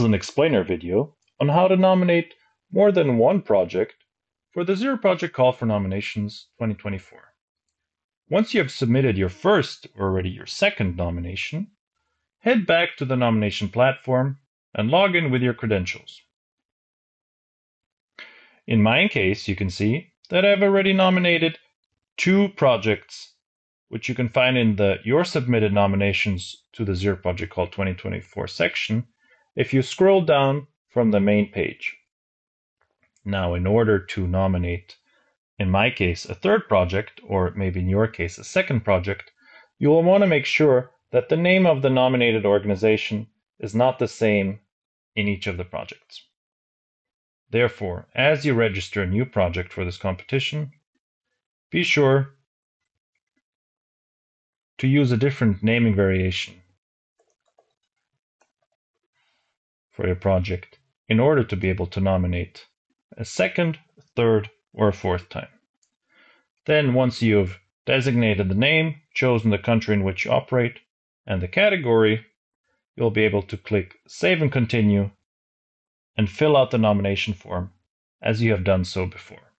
is an explainer video on how to nominate more than one project for the Zero Project Call for Nominations 2024. Once you have submitted your first or already your second nomination, head back to the nomination platform and log in with your credentials. In my case, you can see that I've already nominated two projects, which you can find in the Your Submitted Nominations to the Zero Project Call 2024 section if you scroll down from the main page. Now, in order to nominate in my case, a third project, or maybe in your case, a second project, you will want to make sure that the name of the nominated organization is not the same in each of the projects. Therefore, as you register a new project for this competition, be sure to use a different naming variation for your project in order to be able to nominate a second, third, or fourth time. Then once you've designated the name, chosen the country in which you operate, and the category, you'll be able to click Save and Continue and fill out the nomination form as you have done so before.